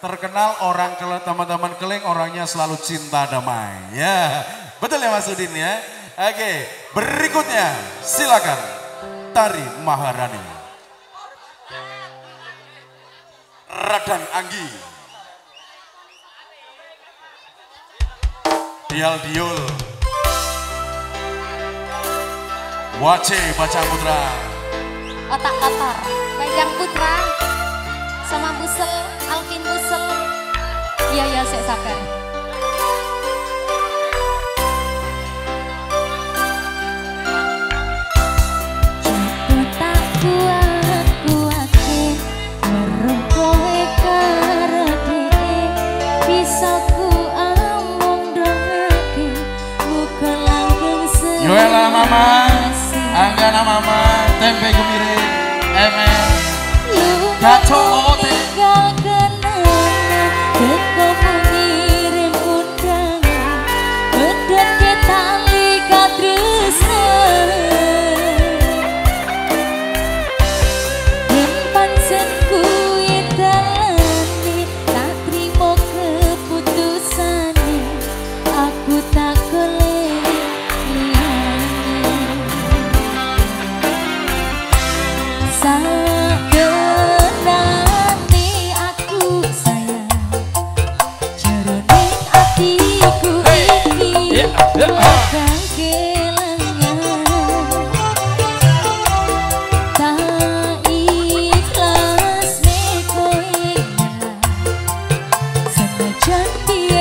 terkenal orang teman-teman keling orangnya selalu cinta damai. Ya, betul ya Mas Udin ya. Oke, berikutnya silakan Tari Maharani. Radang Anggi. Dial Diul. Wace Baca Putra. Otak kotor. Bajang Putra. Sama Busel. Alvin Busel. Iya, iya, saya sabar. Yoela Mama, Anggana Mama, Tempe Gemiring, Emel, gagal dia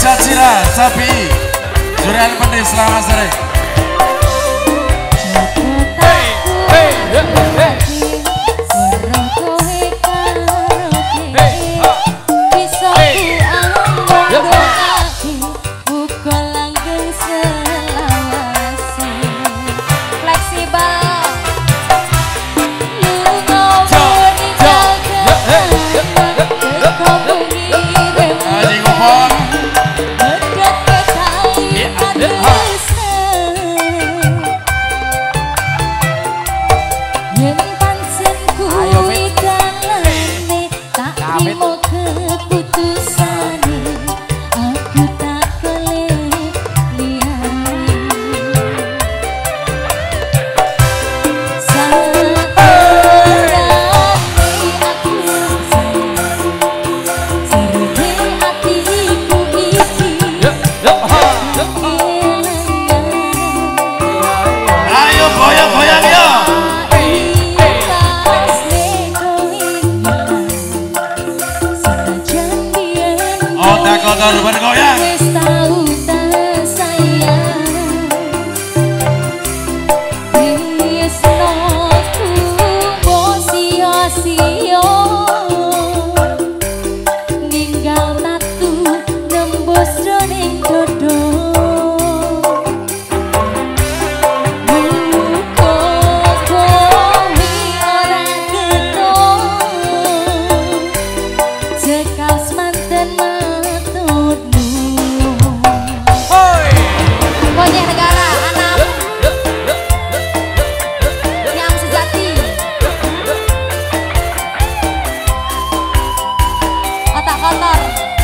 Cacira, Sapi, Jurian Pendis, selamat sore. Yeah. Kotor bergoyang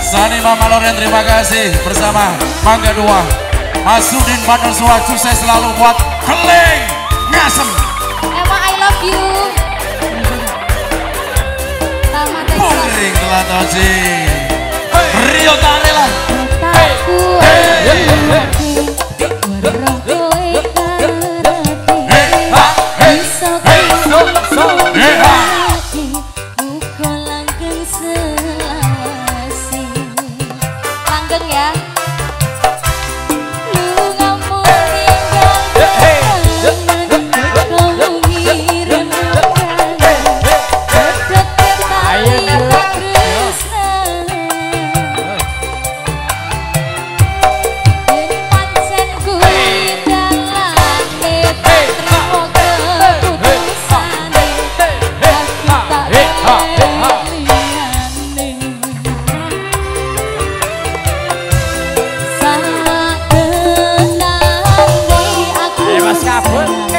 Sani Mama Loren terima kasih. Bersama Mangga Dua Masudin Bandar Suat sukses selalu buat keling ngasem. Emang I love you. Pungring telah tosi Rio Tarela Stop. Capanga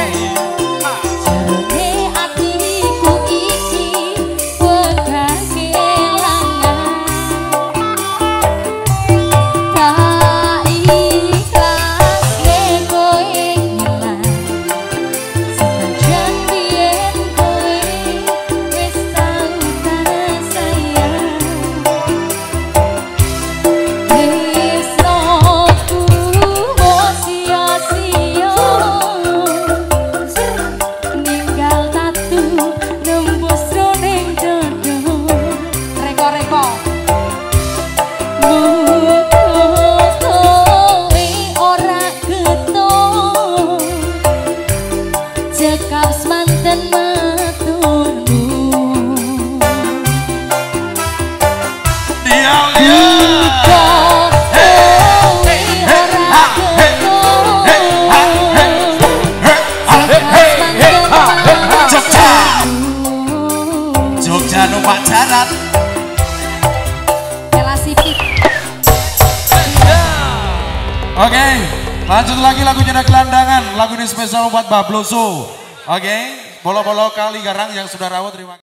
Oke, okay, lanjut lagi lagunya ada gelandangan. Lagu ini spesial buat Babloso. Oke, okay, bolo-bolo kali garang yang sudah rawat terima kasih.